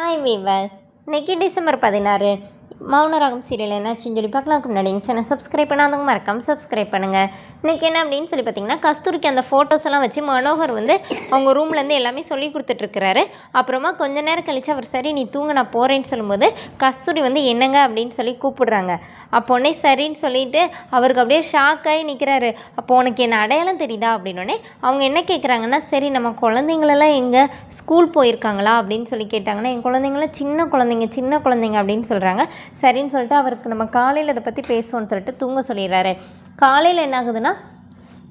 Hi viewers இன்றைக்கி December பதினாறு. Mouna Ragam serial என்னாச்சுன்னு சொல்லி பார்க்கலாம். முன்னாடி சேனல் சப்ஸ்கிரைப் பண்ணாதவங்க மறக்காம சப்ஸ்கிரைப் பண்ணுங்கள் இன்னைக்கு என்ன அப்படின்னு சொல்லி பார்த்தீங்கன்னா கஸ்தூரிக்கு அந்த ஃபோட்டோஸ் எல்லாம் வச்சு மனோகர் வந்து அவங்க ரூம்லேருந்து எல்லாமே சொல்லி கொடுத்துட்ருக்கிறாரு அப்புறமா கொஞ்ச நேரம் கழித்து அவர் சரி நீ தூங்க நான் போகிறேன்னு சொல்லும்போது கஸ்தூரி வந்து என்னங்க? அப்படின்னு சொல்லி கூப்பிடுறாங்க. அப்போ உடனே சரின்னு சொல்லிட்டு அவருக்கு அப்படியே ஷாக் ஆகி நிற்கிறாரு அப்போ உனக்கு என்ன அடையாளம் தெரியுதா? அப்படின்னோடனே அவங்க என்ன கேட்குறாங்கன்னா சரி நம்ம குழந்தைங்களெல்லாம் எங்கே ஸ்கூல் போயிருக்காங்களா? அப்படின்னு சொல்லி கேட்டாங்கன்னா என் குழந்தைங்களாம் சின்ன குழந்தைங்க சின்ன குழந்தைங்க அப்படின்னு சொல்கிறாங்க சரின்னு சொல்லிட்டு அவருக்கு நம்ம காலையில் இதை பற்றி பேசுவோம்னு சொல்லிட்டு தூங்க சொல்லிடுறாரு. காலையில் என்ன ஆகுதுன்னா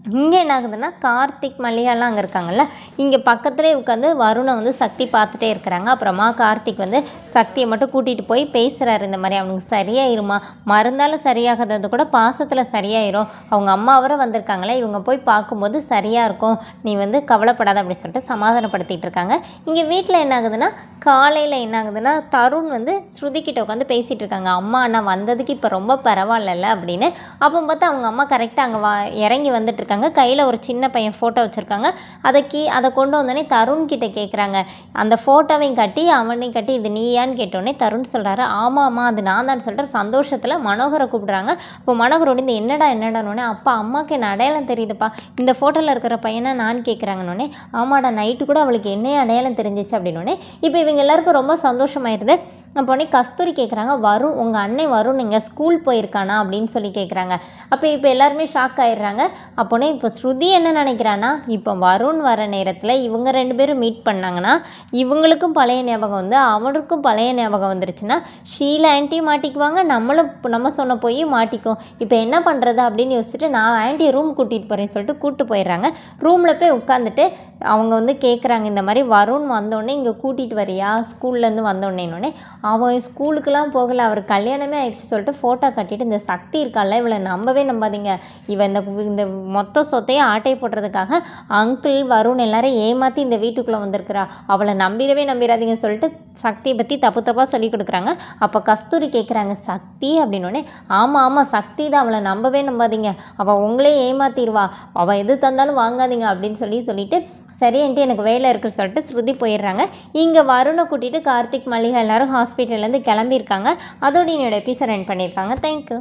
இங்கே என்ன ஆகுதுன்னா கார்த்திக் மல்லிகாலாம் அங்கே இருக்காங்கல்ல? இங்கே பக்கத்துலேயே உட்காந்து வருணை வந்து சக்தி பார்த்துட்டே இருக்கிறாங்க. அப்புறமா கார்த்திக் வந்து சக்தியை மட்டும் கூட்டிகிட்டு போய் பேசுகிறாரு இந்த மாதிரி அவனுக்கு சரியாயிருமா? மருந்தால் சரியாகாதது கூட பாசத்தில் சரியாயிரும். அவங்க அம்மா வர வந்திருக்காங்களே. இவங்க போய் பார்க்கும்போது சரியாக இருக்கும். நீ வந்து கவலைப்படாத அப்படின்னு சொல்லிட்டு சமாதானப்படுத்திட்டு இருக்காங்க. இங்கே வீட்டில் என்ன ஆகுதுன்னா காலையில் என்ன ஆகுதுன்னா தருண் வந்து ஸ்ருதிக்கிட்ட உட்காந்து பேசிகிட்டு இருக்காங்க. அம்மா அண்ணா வந்ததுக்கு இப்போ ரொம்ப பரவாயில்லல்ல அப்படின்னு. அப்போ பார்த்தா அவங்க அம்மா கரெக்டாக அங்கே வா இறங்கி வந்துட்டு இருக்காங்க கையில் ஒரு சின்ன பையன் ஃபோட்டோ வச்சுருக்காங்க. அதை கீ அதை கொண்டு வந்தோடனே தருண் கிட்டே கேட்குறாங்க அந்த ஃபோட்டோவையும் கட்டி அவனையும் கட்டி இது நீயான்னு கேட்டோடனே தருண் சொல்கிறாரு ஆமாம்மா அது நான் தான் சொல்கிற சந்தோஷத்தில் மனோகரை கூப்பிடுறாங்க. இப்போ மனோகரோட இந்த என்னடா என்னடானோடனே அப்பா அம்மாவுக்கு என்ன அடையாளம் தெரியுதுப்பா? இந்த ஃபோட்டோவில் இருக்கிற பையனை நான் கேட்குறாங்கன்னொடனே ஆமாடா நைட்டு கூட அவளுக்கு என்ன அடையாளம் தெரிஞ்சிச்சு அப்படின்னோடனே இப்போ இவங்க எல்லாருக்கும் ரொம்ப சந்தோஷமாயிருது. அப்போ உடனே கஸ்தூரி கேட்குறாங்க வரும் உங்கள் அண்ணன் வரும் நீங்கள் ஸ்கூல் போயிருக்கானா? அப்படின்னு சொல்லி கேட்குறாங்க அப்போ இப்போ எல்லாருமே ஷாக் ஆயிடுறாங்க. அப்போ அப்போனே இப்போ ஸ்ருதி என்ன நினைக்கிறான்னா இப்போ வருண் வர நேரத்தில் இவங்க ரெண்டு பேரும் மீட் பண்ணாங்கன்னா இவங்களுக்கும் பழைய ஞாபகம் வந்து அவனுக்கும் பழைய ஞாபகம் வந்துருச்சுன்னா ஷீலா ஆன்ட்டி மாட்டிக்குவாங்க நம்மளும் நம்ம சொன்ன போய் மாட்டிக்கும். இப்போ என்ன பண்ணுறது அப்படின்னு யோசிச்சுட்டு நான் ஆன்ட்டியை ரூம் கூட்டிகிட்டு போகிறேன்னு சொல்லிட்டு கூப்பிட்டு போயிடுறாங்க. ரூமில் போய் உட்காந்துட்டு அவங்க வந்து கேட்குறாங்க இந்த மாதிரி வருண் வந்தோடனே இங்கே கூட்டிகிட்டு வரியா? ஸ்கூல்லேருந்து வந்தோடனேனோடனே அவன் ஸ்கூலுக்கெல்லாம் போகலை அவர் கல்யாணமே ஆயிடுச்சு சொல்லிட்டு ஃபோட்டோ கட்டிட்டு இந்த சக்தி இருக்கால இவளை நம்பவே நம்பாதீங்க. இவன் இந்த இந்த மொத்த சொத்தையும் ஆட்டை போடுறதுக்காக அங்கிள் வருண் எல்லாரும் ஏமாற்றி இந்த வீட்டுக்குள்ளே வந்திருக்கிறா. அவளை நம்பிடவே நம்பிடாதீங்க சொல்லிட்டு சக்தியை பற்றி தப்பு தப்பாக சொல்லி கொடுக்குறாங்க. அப்போ கஸ்தூரி கேட்குறாங்க சக்தி அப்படின்னோடனே ஆமாம் ஆமாம் சக்தி தான். அவளை நம்பவே நம்பாதீங்க. அவள் உங்களே ஏமாத்திடுவா. அவள் எது தந்தாலும் வாங்காதீங்க அப்படின்னு சொல்லி சொல்லிட்டு சரின்ட்டு எனக்கு வேலை இருக்குன்னு சொல்லிட்டு ஸ்ருதி போயிடுறாங்க. இங்கே வருணை கூட்டிகிட்டு கார்த்திக் மல்லிகா எல்லோரும் ஹாஸ்பிட்டல்லேருந்து கிளம்பியிருக்காங்க. அதோட என்னோடய எபிசோட் ரன் பண்ணியிருக்காங்க. தேங்க்யூ